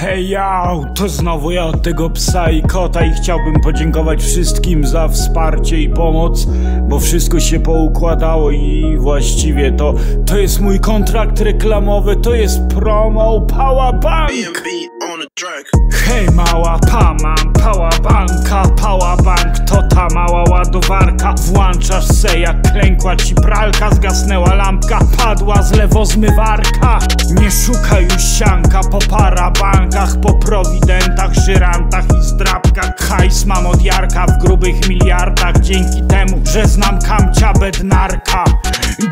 Hej ja, to znowu ja od tego psa i kota i chciałbym podziękować wszystkim za wsparcie i pomoc, bo wszystko się poukładało i właściwie to, to jest mój kontrakt reklamowy, to jest promo Power Bank! BNB on the track. Hej mała pa, mam pała banka, pała bank to ta mała ładowarka Włączasz se jak klękła ci pralka, zgasnęła lampka, padła z lewo zmywarka Nie szukaj już sianka po parabankach, po prowidentach, żyrantach i zdrabkach Hajs mam od Jarka w grubych miliardach, dzięki temu, że znam kamcia bednarka.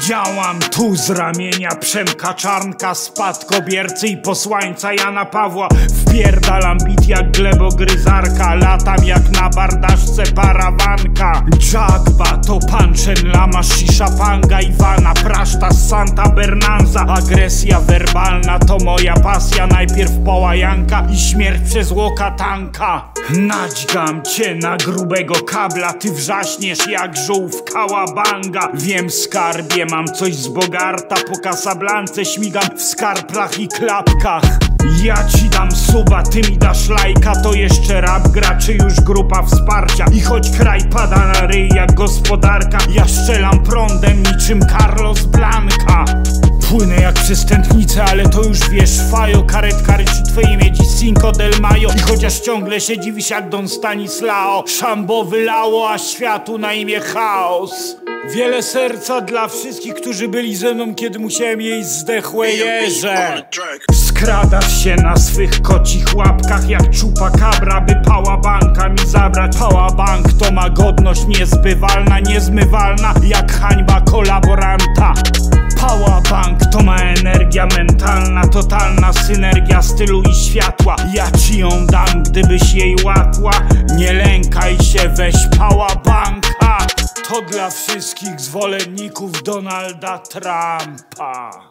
Działam tu z ramienia Przemka Czarnka, spadkobiercy i posłańca Jana Pawła. Wpierdalam bit jak glebogryzarka Latam jak na bardaszce parawanka. Jagba to Panczen, Lama, Shisha, Panga, Iwana Praszta Santa Bernanza. Agresja werbalna to moja pasja. Najpierw połajanka i śmierć przez łokatanka Nadźgam cię na grubego kabla. Ty wrzaśniesz jak żółw kałabanga Wiem skarbie, mam coś z Bogarta. Po Casablance śmigam w skarplach i klapkach ja ci dam suba, ty mi dasz lajka To jeszcze rap gra, czy już grupa wsparcia? I choć kraj pada na ryj jak gospodarka Ja strzelam prądem niczym Carlos Blanca. Płynę jak przez tętnicę, ale to już wiesz Fajo, karetka ryczy twoje miedzi Cinco del Mayo. I chociaż ciągle się dziwisz jak Don Stanislao Szambo wylało, a światu na imię chaos Wiele serca dla wszystkich, którzy byli ze mną, kiedy musiałem jeść zdechłe jeże. Skradasz się na swych kocich łapkach jak czupa kabra, by pała banka mi zabrać. Pała bank to ma godność niezbywalna, niezmywalna jak hańba kolaboranta. Pała bank to ma energia mentalna, totalna synergia stylu i światła. Ja ci ją dam, gdybyś jej łakła. Nie lękaj się, weź pała banka. To dla wszystkich zwolenników Donalda Trumpa.